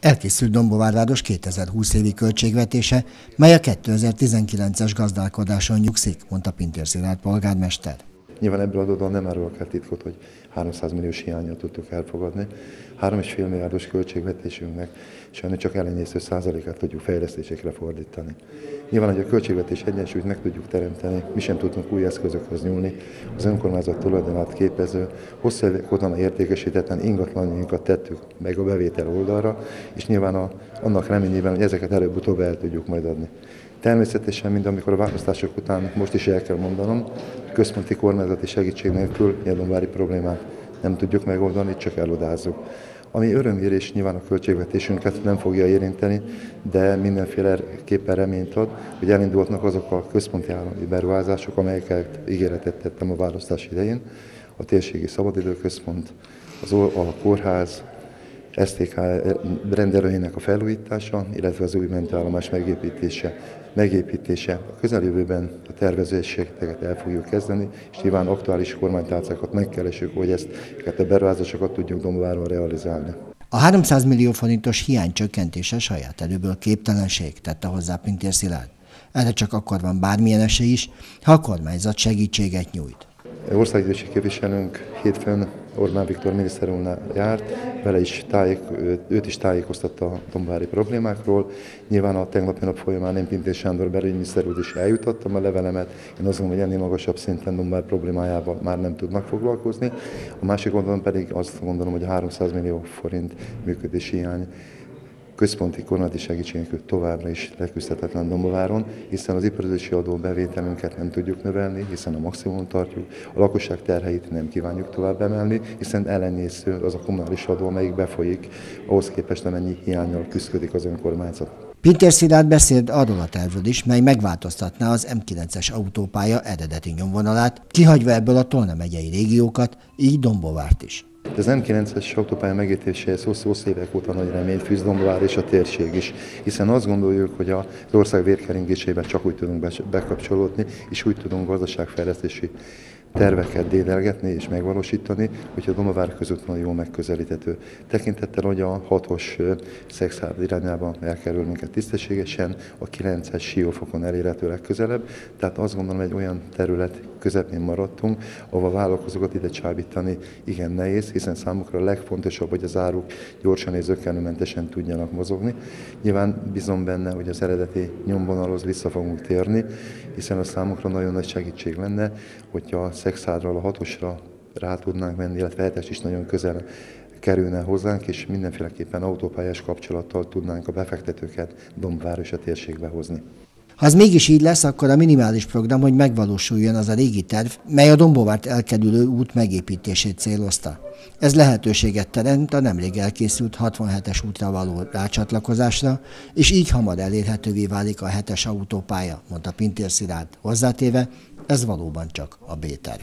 Elkészült Dombovárváros 2020 évi költségvetése, mely a 2019-es gazdálkodáson nyugszik, mondta Pintér Szilárd polgármester. Nyilván ebből adódóan nem árulok el titkot, hogy 300 milliós hiányjal tudtuk elfogadni. 3,5 milliárdos költségvetésünknek sajnos csak elenyésző százalékát tudjuk fejlesztésekre fordítani. Nyilván, hogy a költségvetés egyensúlyt meg tudjuk teremteni, mi sem tudunk új eszközökhöz nyúlni. Az önkormányzat tulajdonát képező, hosszú évek óta értékesítetlen ingatlanjainkat tettük meg a bevétel oldalra, és nyilván a, annak reményében, hogy ezeket előbb-utóbb el tudjuk majd adni. Természetesen, mint amikor a választások után most is el kell mondanom, központi kormányzati segítség nélkül Jadonvári problémát nem tudjuk megoldani, csak elodázzuk. Ami örömérés nyilván a költségvetésünket nem fogja érinteni, de mindenféleképpen reményt ad, hogy elindulhatnak azok a központi állami beruházások, amelyeket ígéretet tettem a választás idején. A térségi szabadidőközpont, az, a kórház, STK rendelőjének a felújítása, illetve az új mentőállomás megépítése. megépítése. A közeljövőben a tervezéseket el fogjuk kezdeni, és nyilván aktuális kormánytárcákat megkeresünk, hogy ezt a beruházásokat tudjuk Dombváron realizálni. A 300 millió forintos hiány csökkentése saját erőből képtelenség, tette hozzá Pintér Szilárd. Erre csak akkor van bármilyen esély is, ha a kormányzat segítséget nyújt. Országgyűlési képviselőnk hétfőn Orbán Viktor miniszter járt, vele is tájék, őt is tájékoztatta a dombári problémákról. Nyilván a tegnapi nap folyamán én Pintér Sándor belügyminiszter úr is eljutottam a levelemet. Én azt gondolom, hogy ennél magasabb szinten dombár problémájával már nem tudnak foglalkozni. A másik oldalon pedig azt gondolom, hogy a 300 millió forint működési hiány központi kormányzati segítségünk továbbra is leküzdhetetlen Dombováron, hiszen az iparozési adó bevételünket nem tudjuk növelni, hiszen a maximum tartjuk, a lakosság terheit nem kívánjuk tovább emelni, hiszen ellenyésző az a kommunális adó, amelyik befolyik, ahhoz képest amennyi hiányal küzdik az önkormányzat. Pintér Szilárd beszélt arról a tervről is, mely megváltoztatná az M9-es autópálya eredeti nyomvonalát, kihagyva ebből a Tolna megyei régiókat, így Dombovárt is. Az M9-es autópálya megítéséhez hosszú évek óta nagy reményt fűz és a térség is, hiszen azt gondoljuk, hogy az ország vérkeringésében csak úgy tudunk bekapcsolódni, és úgy tudunk gazdaságfejlesztési terveket dédelgetni és megvalósítani, hogyha Domovár között van jó megközelíthető. Tekintettel, hogy a 6-os szexárd irányába elkerül minket tisztességesen, a 9-es siófokon elérhető legközelebb, tehát azt gondolom, egy olyan terület közepén maradtunk, ahova vállalkozókat ide csábítani igen nehéz, hiszen számukra a legfontosabb, hogy az áruk gyorsan és zökkenőmentesen tudjanak mozogni. Nyilván bízom benne, hogy az eredeti nyomvonalhoz vissza fogunk térni, hiszen a számukra nagyon nagy segítség lenne, hogyha Szexádról a hatosra rá tudnánk menni, illetve hetes is nagyon közel kerülne hozzánk, és mindenféleképpen autópályás kapcsolattal tudnánk a befektetőket Dombváros a térségbe hozni. Ha ez mégis így lesz, akkor a minimális program, hogy megvalósuljon az a régi terv, mely a Dombovárt elkerülő út megépítését célozta. Ez lehetőséget teremt a nemrég elkészült 67-es útra való rácsatlakozásra, és így hamar elérhetővé válik a 7-es autópálya, mondta Pintér Szilárd, hozzátéve, ez valóban csak a B-terv.